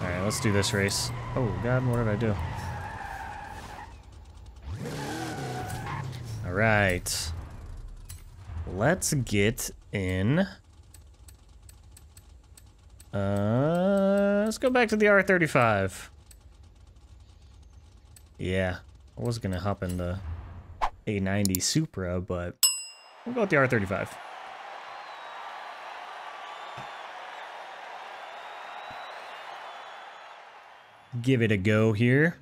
Alright, let's do this race. Oh god, what did I do? Alright. Let's get in. Uh, let's go back to the R35. Yeah, I was gonna hop in the A90 Supra, but we'll go with the R35. Give it a go here.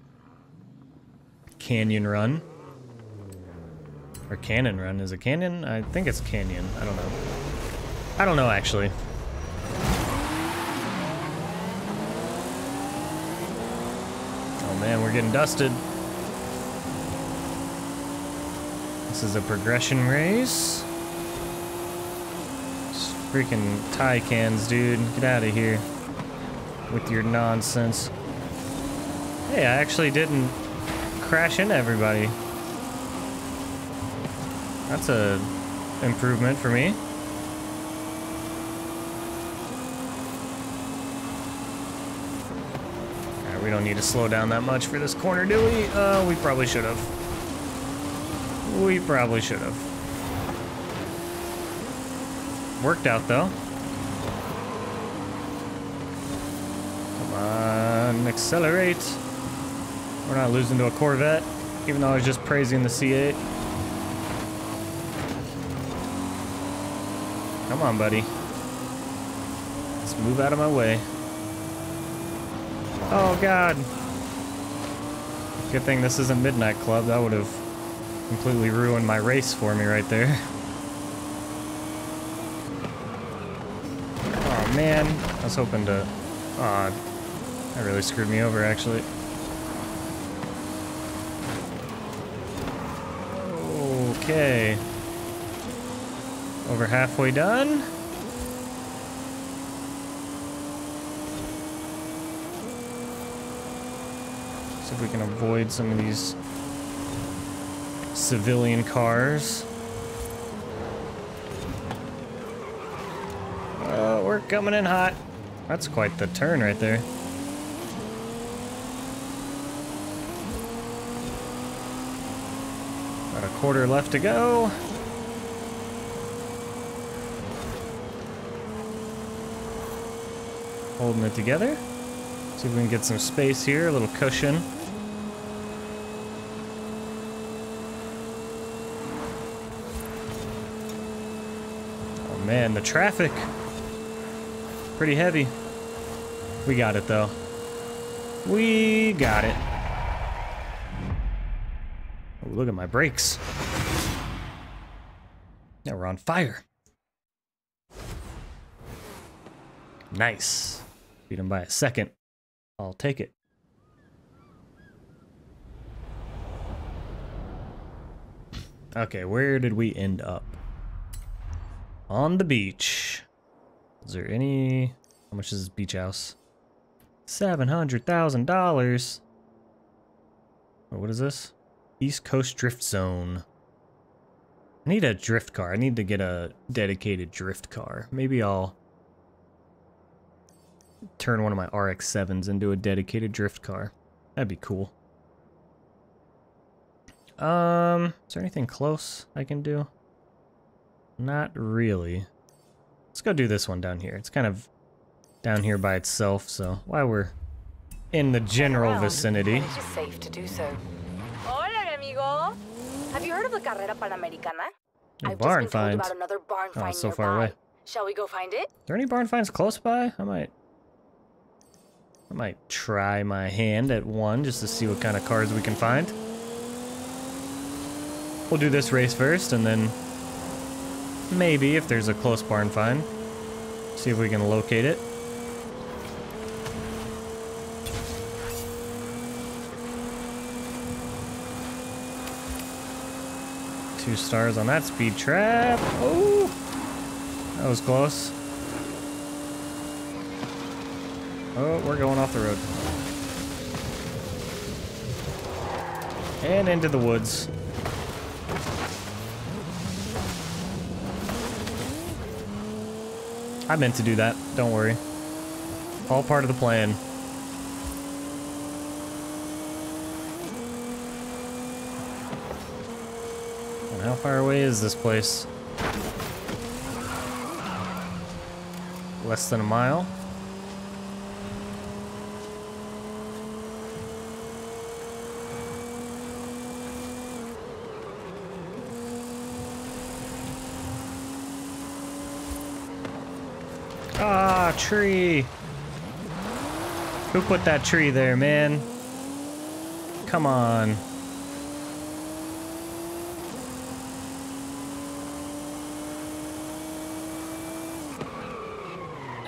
Canyon Run. Or Cannon Run. Is it Canyon? I think it's Canyon. I don't know. I don't know, actually. Oh man, we're getting dusted. This is a progression race. It's freaking tie cans, dude. Get out of here with your nonsense. Hey, I actually didn't crash into everybody. That's a improvement for me. We don't need to slow down that much for this corner, do we? Uh, we probably should have. We probably should have. Worked out, though. Come on, accelerate. We're not losing to a Corvette, even though I was just praising the C8. Come on, buddy. Let's move out of my way. Oh, God. Good thing this isn't Midnight Club. That would have completely ruined my race for me right there. Oh, man. I was hoping to... Aw, oh, that really screwed me over, actually. Okay. Over halfway done. See if we can avoid some of these civilian cars. Oh, we're coming in hot. That's quite the turn right there. About a quarter left to go. Holding it together. See if we can get some space here, a little cushion. Oh man, the traffic. Pretty heavy. We got it though. We got it. Oh, look at my brakes. We're on fire. Nice. Beat him by a second. I'll take it. Okay, where did we end up? On the beach. Is there any... How much is this beach house? $700,000. What is this? East Coast Drift Zone. I need a drift car. I need to get a dedicated drift car. Maybe I'll turn one of my RX-7s into a dedicated drift car. That'd be cool. Um, is there anything close I can do? Not really. Let's go do this one down here. It's kind of down here by itself, so while we're in the general vicinity. It's safe to do so. Hola, amigo. Have you heard of the Carrera Panamericana? A I've barn just been told find. about another barn Oh, find it's so far away. Shall we go find it? Are there any barn finds close by? I might... I might try my hand at one just to see what kind of cars we can find. We'll do this race first and then maybe if there's a close barn find, see if we can locate it. Two stars on that speed trap. Oh, that was close. Oh, we're going off the road. And into the woods. I meant to do that. Don't worry. All part of the plan. Far away is this place? Less than a mile? Ah, tree. Who put that tree there, man? Come on. You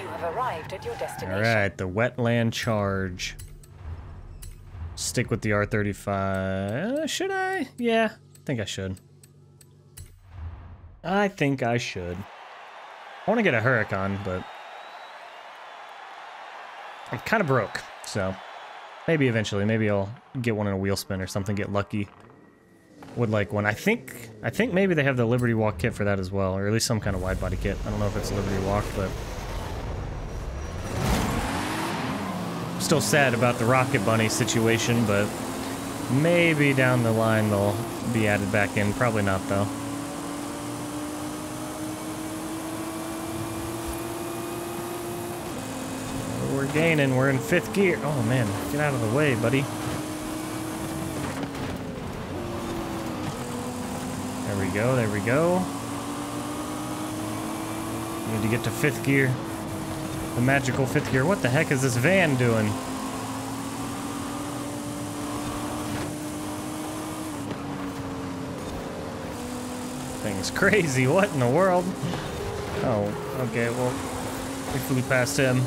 have arrived at your destination. Alright, the wetland charge. Stick with the R35. Uh, should I? Yeah, I think I should. I think I should. I want to get a Huracan, but I'm kind of broke, so maybe eventually. Maybe I'll get one in a wheel spin or something. Get lucky. Would like one. I think. I think maybe they have the Liberty Walk kit for that as well, or at least some kind of wide body kit. I don't know if it's Liberty Walk, but still sad about the Rocket Bunny situation. But maybe down the line they'll be added back in. Probably not though. We're gaining. We're in fifth gear. Oh, man. Get out of the way, buddy. There we go. There we go. Need to get to fifth gear. The magical fifth gear. What the heck is this van doing? Thing's crazy. What in the world? Oh, okay. Well, we flew past him.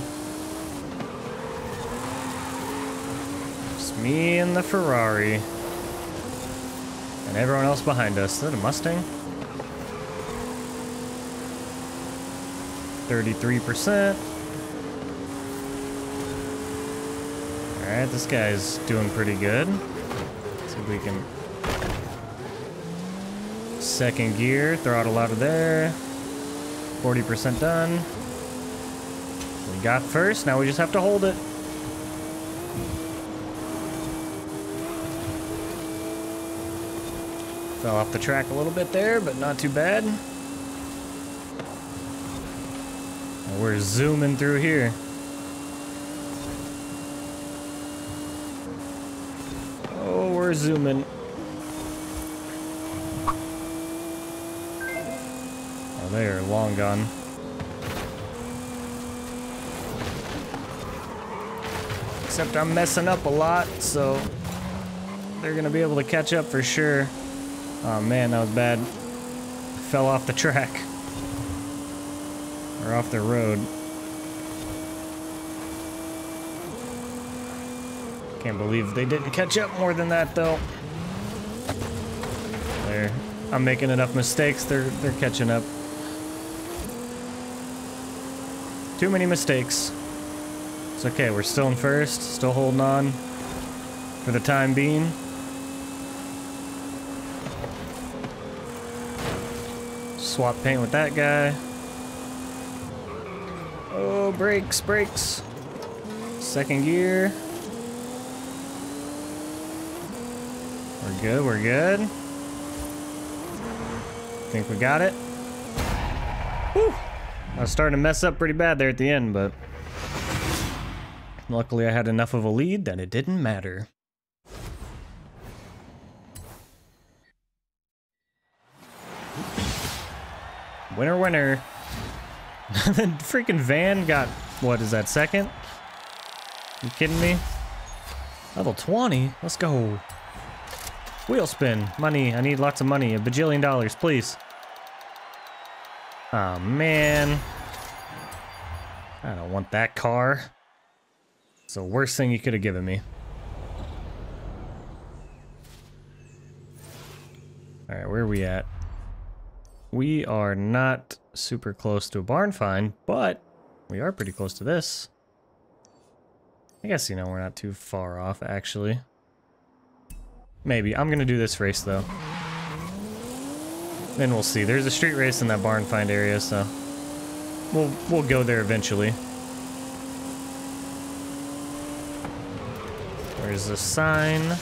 Just me and the Ferrari. And everyone else behind us. Is that a Mustang? 33%. Alright, this guy's doing pretty good. Let's see if we can... Second gear, throttle out of there. 40% done. We got first, now we just have to hold it. Fell off the track a little bit there, but not too bad. We're zooming through here. Oh, we're zooming. Oh, they are long gone. Except I'm messing up a lot, so they're gonna be able to catch up for sure. Oh man, that was bad. Fell off the track. Or off the road. Can't believe they didn't catch up more than that though. There. I'm making enough mistakes, they're they're catching up. Too many mistakes. It's okay, we're still in first, still holding on for the time being. Swap paint with that guy. Oh, brakes, brakes. Second gear. Good, we're good. Think we got it. Whew. I was starting to mess up pretty bad there at the end, but luckily I had enough of a lead that it didn't matter. Winner, winner. the freaking van got, what is that, second? You kidding me? Level 20? Let's go. Wheel spin. Money. I need lots of money. A bajillion dollars, please. Oh, man. I don't want that car. It's the worst thing you could have given me. Alright, where are we at? We are not super close to a barn find, but we are pretty close to this. I guess, you know, we're not too far off, actually. Maybe. I'm going to do this race, though. Then we'll see. There's a street race in that barn find area, so... We'll, we'll go there eventually. There's a sign.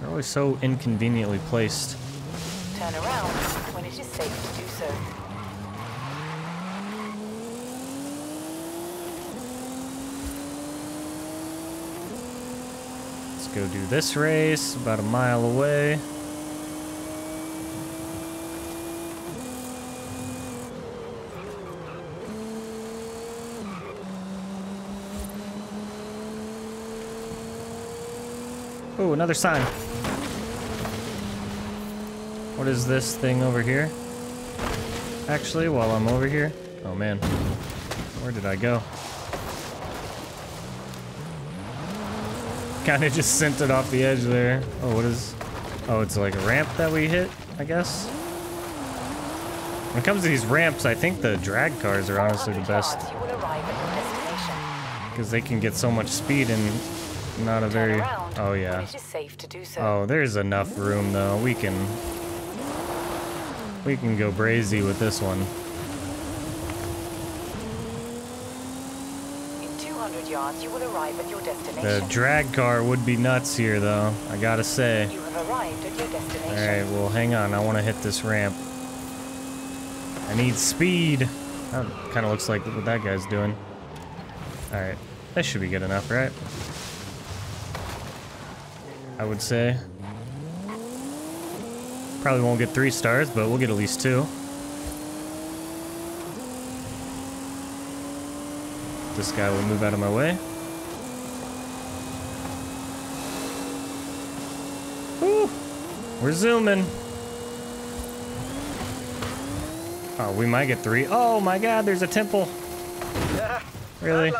They're always so inconveniently placed. Turn around when it is safe to do so. Go do this race, about a mile away. Oh, another sign. What is this thing over here? Actually, while I'm over here. Oh man, where did I go? Kind of just sent it off the edge there. Oh, what is... Oh, it's like a ramp that we hit, I guess? When it comes to these ramps, I think the drag cars are honestly the best. yards, you will arrive at your destination. Because they can get so much speed and not a very... Oh, yeah. it is safe to do so. Oh, there's enough room, though. We can... We can go brazy with this one. Yards, you will arrive at your The drag car would be nuts here, though. I gotta say. you have arrived at your destination. Alright, well, hang on. I want to hit this ramp. I need speed. That kind of looks like what that guy's doing. Alright. That should be good enough, right? I would say. Probably won't get three stars, but we'll get at least two. This guy will move out of my way. Woo! We're zooming. Oh, we might get three. Oh my god, there's a temple. Yeah. Really?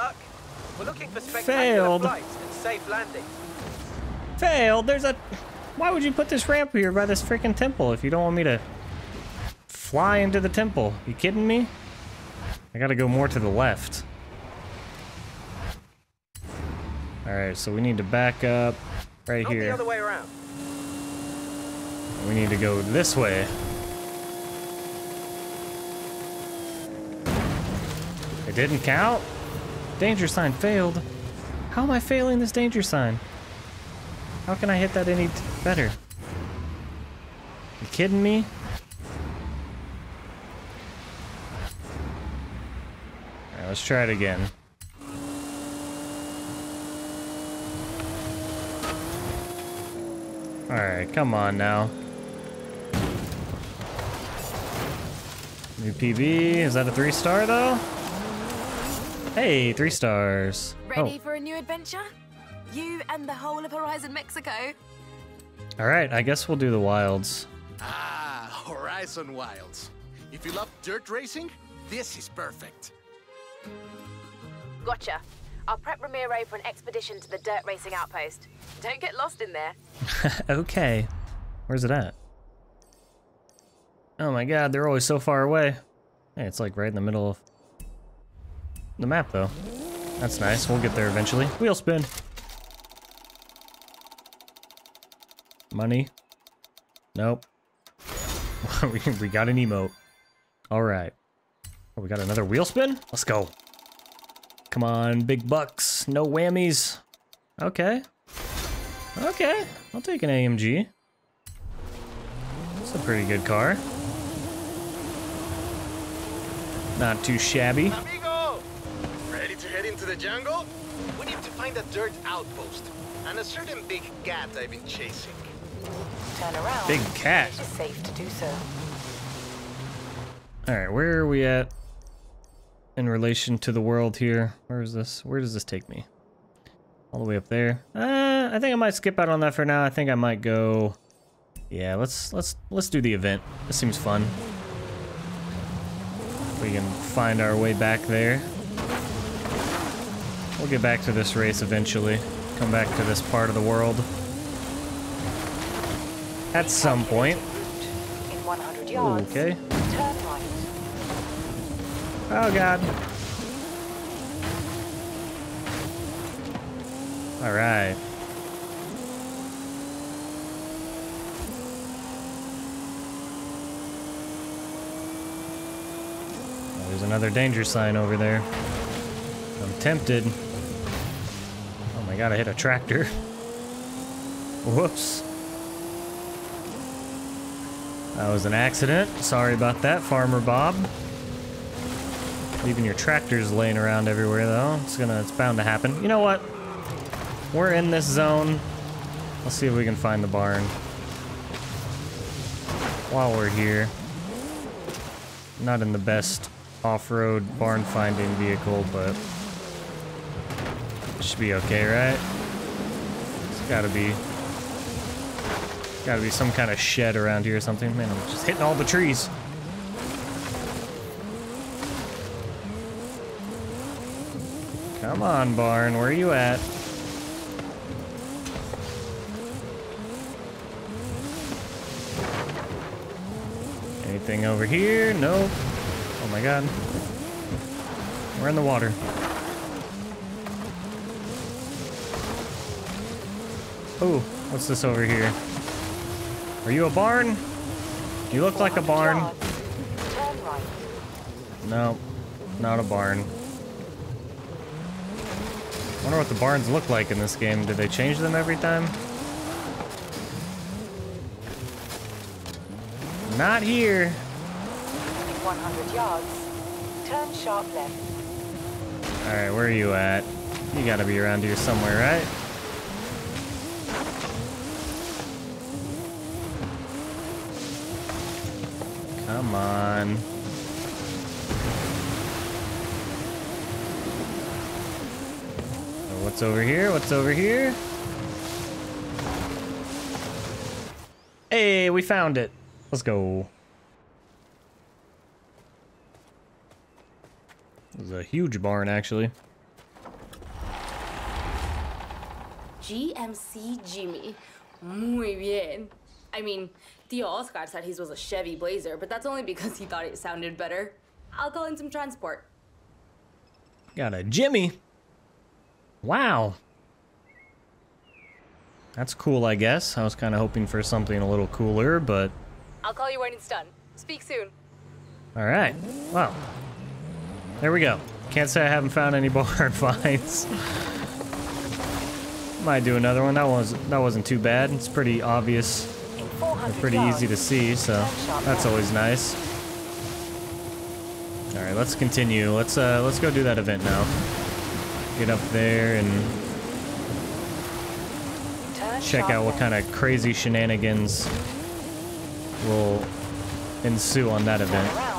We're looking for Failed. and safe landings. Failed. There's a. Why would you put this ramp here by this freaking temple if you don't want me to fly into the temple? You kidding me? I gotta go more to the left. Alright, so we need to back up right Not the here. other way around. We need to go this way. It didn't count? Danger sign failed. How am I failing this danger sign? How can I hit that any t- better? You kidding me? Alright, let's try it again. Alright, come on now. New PB, is that a three star though? Hey, three stars. Ready for a new adventure? You and the whole of Horizon Mexico? Oh, alright, I guess we'll do the wilds. Ah, Horizon Wilds. If you love dirt racing, this is perfect. Gotcha. I'll prep Ramiro for an expedition to the dirt racing outpost. Don't get lost in there. okay. Where's it at? Oh my god, they're always so far away. Hey, it's like right in the middle of the map though. That's nice, we'll get there eventually. Wheel spin. Money. Nope. we, got an emote. Alright. Oh, we got another wheel spin? Let's go. Come on, big bucks. No whammies. Okay. Okay, I'll take an AMG. It's a pretty good car. Not too shabby. Amigo! Ready to head into the jungle? We need to find a dirt outpost and a certain big cat I've been chasing. Turn around. Big cat. It is safe to do so. Alright, where are we at in relation to the world here? Where is this? Where does this take me? All the way up there. Uh, I think I might skip out on that for now. I think I might go. Yeah, let's let's let's do the event. This seems fun. We can find our way back there. We'll get back to this race eventually. Come back to this part of the world. At some point. In 100 yards, Okay. Oh god. All right. There's another danger sign over there. I'm tempted. Oh my god, I hit a tractor. Whoops. That was an accident. Sorry about that, Farmer Bob. Leaving your tractors laying around everywhere though. It's gonna it's bound to happen. You know what? We're in this zone. Let's see if we can find the barn. While we're here. Not in the best off-road barn finding vehicle, but should be okay, right? It's gotta be gotta be some kind of shed around here or something. Man, I'm just hitting all the trees. Come on, barn, where are you at? Anything over here? Nope. Oh my god. We're in the water. Oh, what's this over here? Are you a barn? You look like a barn. No, not a barn. Wonder what the barns look like in this game. Did they change them every time? Not here. In 100 yards. Turn sharp left. Alright, where are you at? You gotta be around here somewhere, right? Come on. What's over here? What's over here? Hey, we found it. Let's go. This is a huge barn, actually. GMC Jimmy. Muy bien. I mean, tío Oscar said his was a Chevy Blazer, but that's only because he thought it sounded better. I'll call in some transport. Got a Jimmy. Wow. That's cool, I guess. I was kind of hoping for something a little cooler, but I'll call you when it's done. Speak soon. all right. Well, there we go. Can't say I haven't found any barn finds. Might do another one. That was that wasn't too bad. It's pretty obvious. In 400 They're pretty yards. easy to see, so that's always nice. All right, let's continue. Let's uh let's go do that event now. Get up there and Turn check out what kind of crazy shenanigans will ensue on that event.